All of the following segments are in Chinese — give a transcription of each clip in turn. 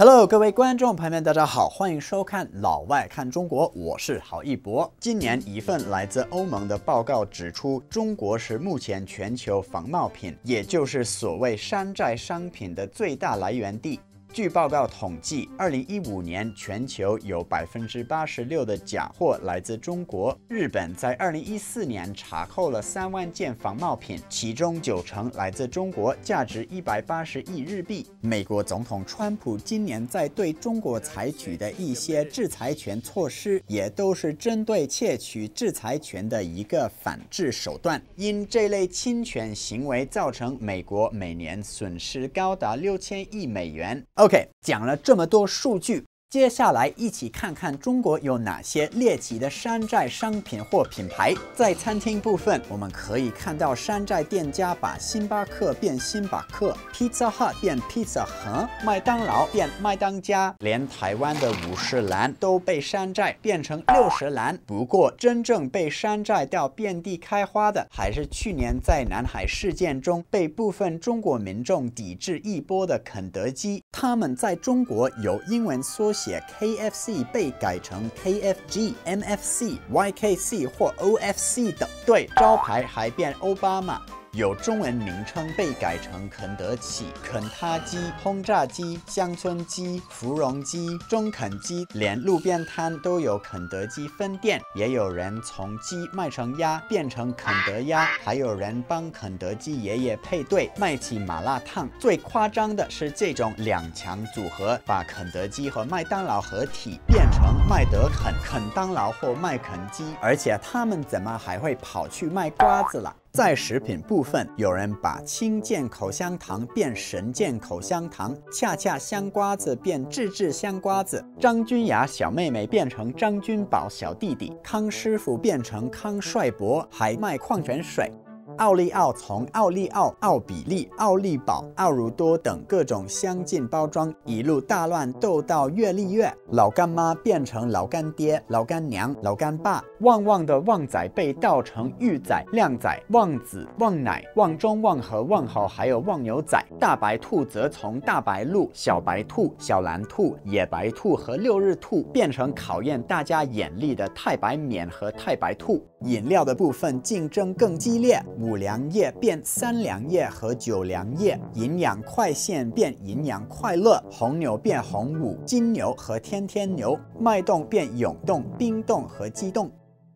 Hello，各位观众朋友们，大家好，欢迎收看《老外看中国》，我是郝一博。今年一份来自欧盟的报告指出，中国是目前全球仿冒品，也就是所谓山寨商品的最大来源地。据报告统计，二零一五年全球有百分之八十六的假货来自中国。日本在二零一四年查扣了三万件仿冒品，其中九成来自中国，价值一百八十亿日币。美国总统川普今年在对中国采取的一些制裁权措施，也都是针对窃取制裁权的一个反制手段。因这类侵权行为造成美国每年损失高达六千亿美元。OK，讲了这么多数据。接下来一起看看中国有哪些猎奇的山寨商品或品牌。在餐厅部分，我们可以看到山寨店家把星巴克变星巴克，Pizza Hut 变 Pizza Hut，，麦当劳变麦当家，连台湾的五十岚都被山寨变成六十岚。不过，真正被山寨到遍地开花的，还是去年在南海事件中被部分中国民众抵制一波的肯德基。他们在中国有英文缩。写 KFC 被改成 KFG、MFC、YKC 或 OFC 等，对招牌还变奥巴马。有中文名称被改成肯德基、肯塔基、轰炸机、乡村鸡、芙蓉鸡、中肯鸡，连路边摊都有肯德基分店。也有人从鸡卖成鸭，变成肯德鸭，还有人帮肯德基爷爷配对，卖起麻辣烫。最夸张的是这种两强组合，把肯德基和麦当劳合体，变成麦德肯、肯当劳或麦肯基。而且他们怎么还会跑去卖瓜子了？在食品部分，有人把氢键口香糖变神键口香糖，恰恰香瓜子变智智香瓜子，张君雅小妹妹变成张君宝小弟弟，康师傅变成康帅博，还卖矿泉水。奥利奥从奥利奥、奥比利、奥利宝、奥如多等各种相近包装，一路大乱斗到越丽越，老干妈变成老干爹、老干娘、老干爸，旺旺的旺仔被倒成玉仔、靓仔、旺子、旺奶、旺中、旺和、旺好，还有旺牛仔。大白兔则从大白鹿、小白兔、小蓝兔、野白兔和六日兔，变成考验大家眼力的太白冕和太白兔。饮料的部分竞争更激烈，五五粮液变三粮液和九粮液，营养快线变营养快乐，红牛变红五，金牛和天天牛，脉动变涌动、冰冻和激动。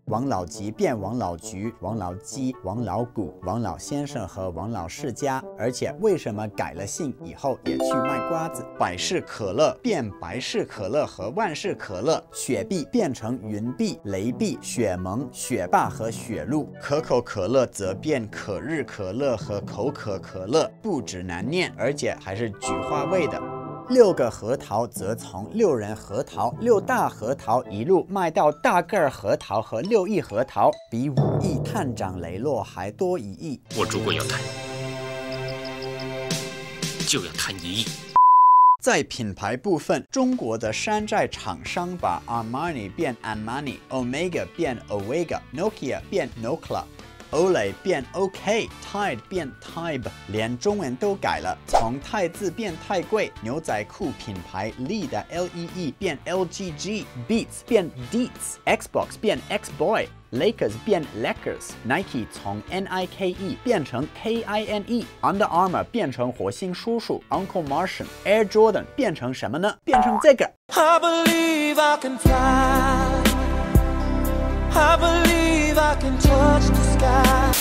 王老吉变王老菊、王老鸡、王老谷、王老先生和王老世家，而且为什么改了姓以后也去卖瓜子？百事可乐变百事可乐和万事可乐，雪碧变成云碧、雷碧、雪萌、雪霸和雪露，可口可乐则变可日可乐和口可可乐，不止难念，而且还是菊花味的。六个核桃则从六人核桃、六大核桃一路卖到大个儿核桃和六亿核桃，比五亿探长雷洛还多一亿。我如果要贪，就要贪一亿。在品牌部分，中国的山寨厂商把 Armani 变 Armani，Omega 变 Omega，Nokia 变 Nokia。Olay 变 OK，Tide 变 Tide，连中文都改了，从太字变太贵。牛仔裤品牌 Lee 的 Lee 变 LGG，Beats 变 Deets，Xbox 变 Xboy，Lakers 变 Lakers，Nike 从 Nike 变成 Kine，Under Armour 变成火星叔叔 Uncle Martian，Air Jordan 变成什么呢？变成这个。I believe I can fly. I believe I can touch the sky.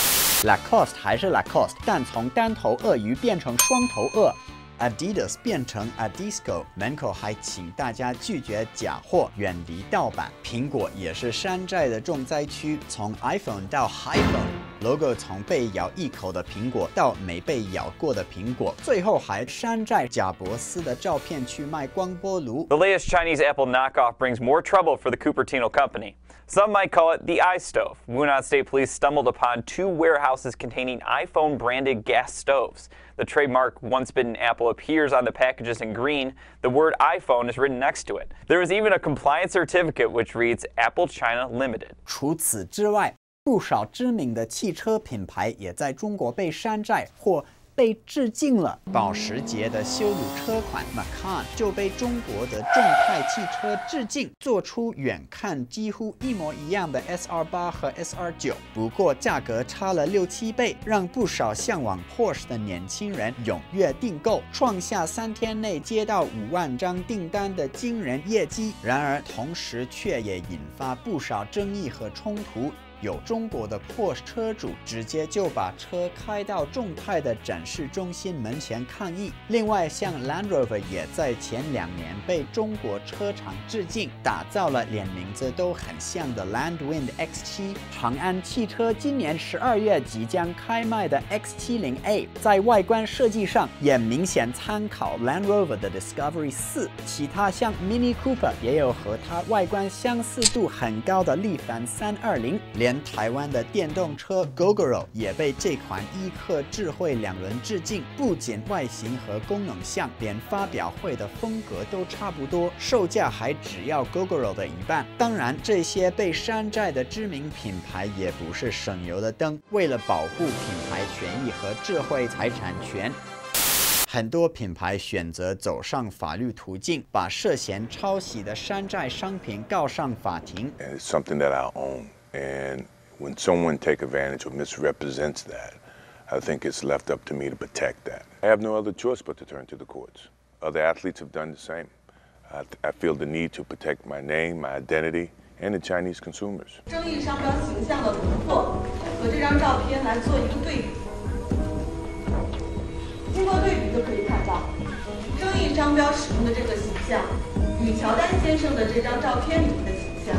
Lacoste 还是 Lacoste，但从单头鳄鱼变成双头鳄。Adidas 变成 Adisco，门口还请大家拒绝假货，远离盗版。苹果也是山寨的重灾区，从 iPhone 到 iPhone，logo 从被咬一口的苹果到没被咬过的苹果，最后还山寨贾伯斯的照片去卖光波炉。The latest Chinese Apple knockoff brings more trouble for the Cupertino company. Some might call it the iStove. Wunan State Police stumbled upon two warehouses containing iPhone branded gas stoves. The trademark Once Bitten Apple appears on the packages in green. The word iPhone is written next to it. There is even a compliance certificate which reads Apple China Limited. 除此之外，不少知名的汽车品牌也在中国被山寨或 被致敬了。保时捷的羞辱车款 Macan 就被中国的众泰汽车致敬，做出远看几乎一模一样的 SR8 和 SR9，不过价格差了六七倍，让不少向往 Porsche 的年轻人踊跃订购，创下三天内接到五万张订单的惊人业绩。然而，同时却也引发不少争议和冲突。有中国的破车主直接就把车开到众泰的展示中心门前抗议。另外，像 Land Rover 也在前两年被中国车厂致敬，打造了连名字都很像的 Landwind X7。长安汽车今年十二月即将开卖的 X70A，在外观设计上也明显参考 Land Rover 的 Discovery 4。其他像 Mini Cooper 也有和它外观相似度很高的力帆320。连台湾的电动车 Gogoro 也被这款一克智慧两轮致敬，不仅外形和功能像，连发表会的风格都差不多，售价还只要 Gogoro 的一半。当然，这些被山寨的知名品牌也不是省油的灯，为了保护品牌权益和智慧财产权。很多品牌选择走上法律途径，把涉嫌抄袭的山寨商品告上法庭。Something that I own. And when someone take advantage or misrepresents that, I think it's left up to me to protect that. I have no other choice but to turn to the courts. Other athletes have done the same. I, I feel the need to protect my name, my identity, and the Chinese consumers. 争议商标形象的轮廓和这张照片来做一个对比。经过对比就可以看到，争议商标使用的这个形象与乔丹先生的这张照片里面的形象，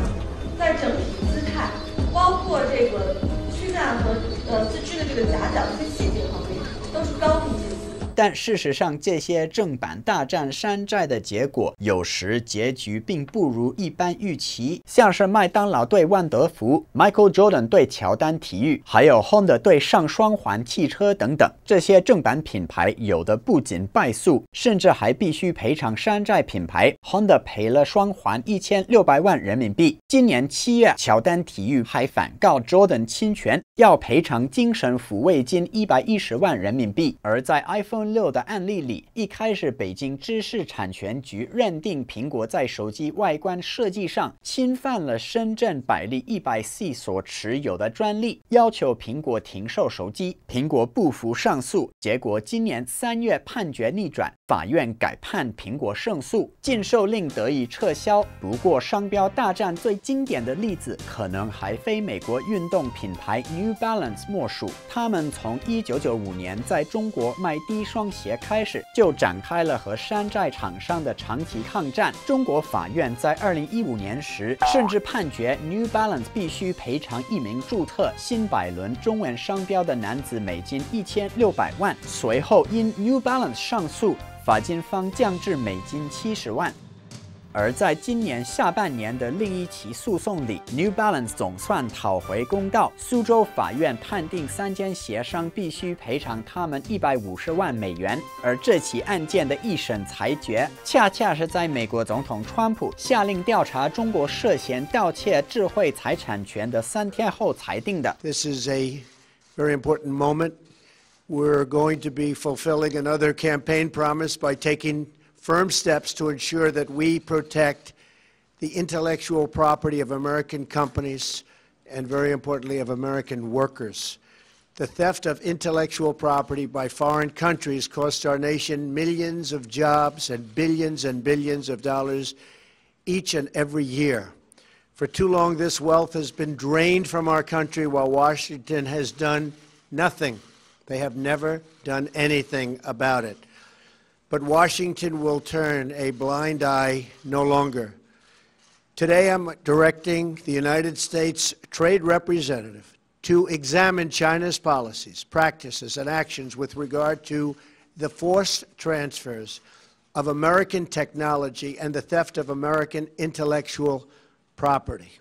在整体姿态， 包括这个躯干和呃四肢的这个夹角这些细节方面，都是高度近似。但事实上，这些正版大战山寨的结果，有时结局并不如一般预期。像是麦当劳对万德福、Michael Jordan 对乔丹体育，还有 Honda 对上双环汽车等等，这些正版品牌有的不仅败诉，甚至还必须赔偿山寨品牌。Honda 赔了双环一千六百万人民币。今年七月，乔丹体育还反告 Jordan 侵权，要赔偿精神抚慰金一百一十万人民币。而在 iPhone 六的案例里，一开始北京知识产权局认定苹果在手机外观设计上侵犯了深圳百利一百 C 所持有的专利，要求苹果停售手机。苹果不服上诉，结果今年三月判决逆转，法院改判苹果胜诉，禁售令得以撤销。不过，商标大战最经典的例子，可能还非美国运动品牌 New Balance 莫属。他们从一九九五年在中国卖低双鞋开始，就展开了和山寨厂商的长期抗战。中国法院在二零一五年时，甚至判决 New Balance 必须赔偿一名注册新百伦中文商标的男子美金一千六百万。随后因 New Balance 上诉，罚金方降至美金七十万。而在今年下半年的另一起诉讼里，New Balance 总算讨回公道。苏州法院判定三间鞋商必须赔偿他们一百五十万美元。而这起案件的一审裁决，恰恰是在美国总统川普下令调查中国涉嫌盗窃智慧财产权的三天后裁定的。This is a very important moment. We're going to be fulfilling another campaign promise by taking firm steps to ensure that we protect the intellectual property of American companies and, very importantly, of American workers. The theft of intellectual property by foreign countries costs our nation millions of jobs and billions and billions of dollars each and every year. For too long, this wealth has been drained from our country while Washington has done nothing. They have never done anything about it. But Washington will turn a blind eye no longer. Today, I'm directing the United States Trade Representative to examine China's policies, practices, and actions with regard to the forced transfers of American technology and the theft of American intellectual property.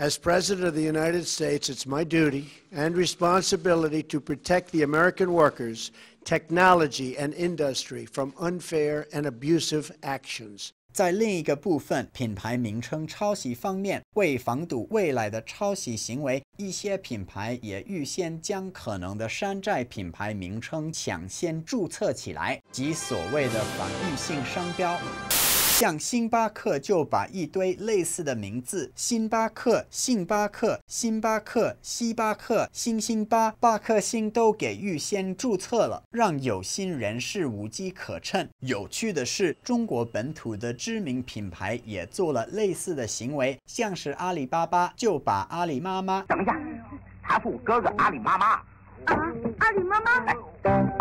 As President of the United States, it's my duty and responsibility to protect the American workers, technology, and industry from unfair and abusive actions. 在另一个部分，品牌名称抄袭方面，为防堵未来的抄袭行为，一些品牌也预先将可能的山寨品牌名称抢先注册起来，即所谓的防御性商标。 像星巴克就把一堆类似的名字，星巴克、星巴克、星巴克、西巴克、星星巴、巴克星都给预先注册了，让有心人士无机可乘。有趣的是，中国本土的知名品牌也做了类似的行为，像是阿里巴巴就把阿里妈妈，等一下，他是我哥哥阿里妈妈。啊，阿里妈妈。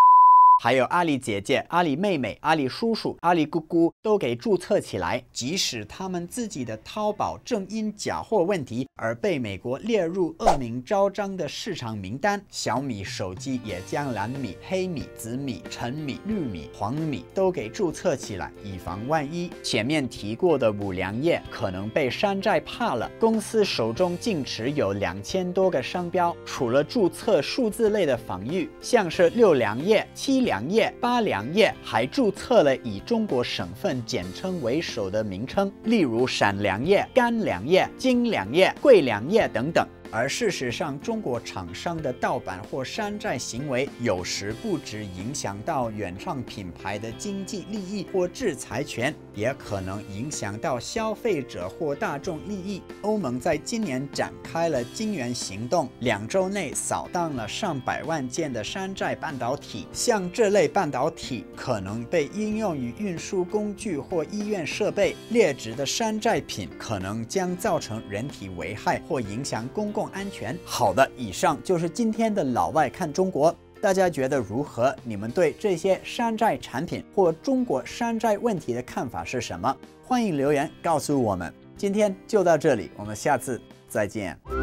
还有阿里姐姐、阿里妹妹、阿里叔叔、阿里姑姑都给注册起来，即使他们自己的淘宝正因假货问题而被美国列入恶名昭彰的市场名单。小米手机也将蓝米、黑米、紫米、橙米、绿米、黄米都给注册起来，以防万一。前面提过的五粮液可能被山寨怕了，公司手中竟持有两千多个商标，除了注册数字类的防御，像是六粮液、七粮。粮液、八粮液还注册了以中国省份简称为首的名称，例如陕粮液、甘粮液、金粮液、桂粮液等等。而事实上，中国厂商的盗版或山寨行为，有时不止影响到原创品牌的经济利益或制裁权，也可能影响到消费者或大众利益。欧盟在今年展开了“金元行动”，两周内扫荡了上百万件的山寨半导体。像这类半导体可能被应用于运输工具或医院设备，劣质的山寨品可能将造成人体危害或影响公共。安全。好的，以上就是今天的老外看中国，大家觉得如何？你们对这些山寨产品或中国山寨问题的看法是什么？欢迎留言告诉我们。今天就到这里，我们下次再见。